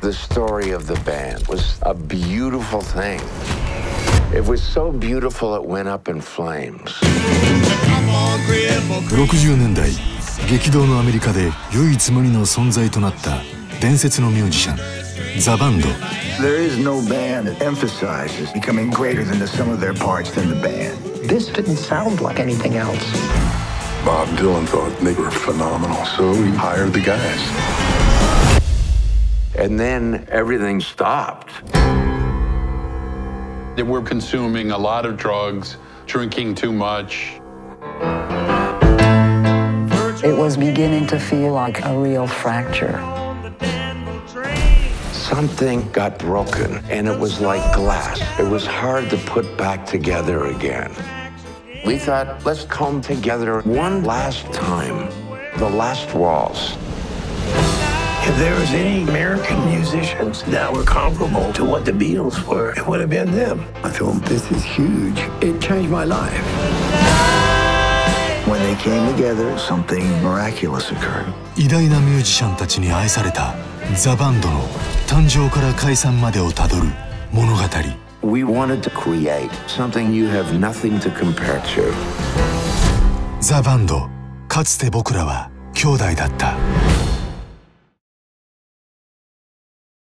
The story of the band was a beautiful thing. It was so beautiful it went up in flames. 60年代激動のアメリカで唯一無二の存在となった伝説のミュージシャンザ・バンド There is no band that emphasizes becoming greater than the sum of their parts than the band. This didn't sound like anything else. Bob Dylan thought they were phenomenal, so he hired the guys. and then everything stopped. They were consuming a lot of drugs, drinking too much. It was beginning to feel like a real fracture. Something got broken, and it was like glass. It was hard to put back together again. We thought, let's come together one last time. The last waltz. If there was any American musicians that were comparable to what the Beatles were, it would have been them. I thought, this is huge. It changed my life. When they came together, something miraculous occurred. 偉大なミュージシャンたちに愛されたザ・バンドの誕生から解散までをたどる物語 We wanted to create something you have nothing to compare to. ザ・バンドかつて僕らは兄弟だった